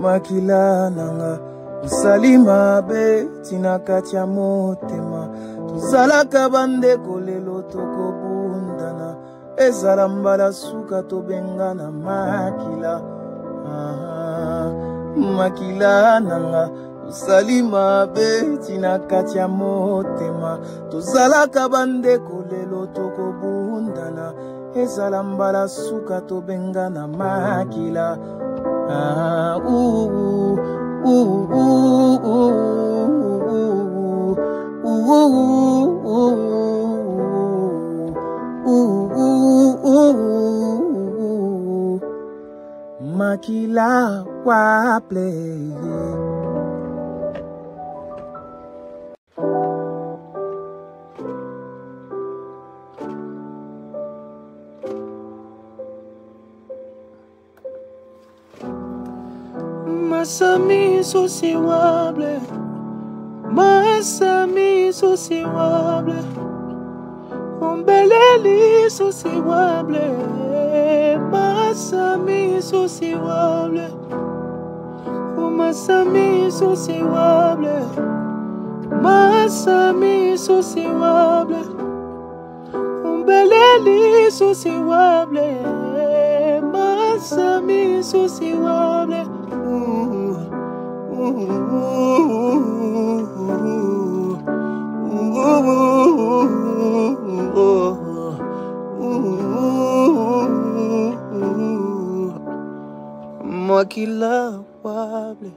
makila nanga osali mabe tina kati ya motema tozalaka bandeko lelo tokobundana ezala mbala suka tobenga na makila ah, makila nanga tosali mabe tina kati ya motema tozalaka bandeko lelo tokobundana ezala mbala suka tobenga na makila ah, uh, uh, uh. makila wa play. Masami insosseable Masami insosseable Umbeleli insosseable insuscible. Começa oh, a me insuscible. Massa a me insuscible. Um belele insuscible. Massa a me insuscible. Uh, uh, aqui lá, wobbly.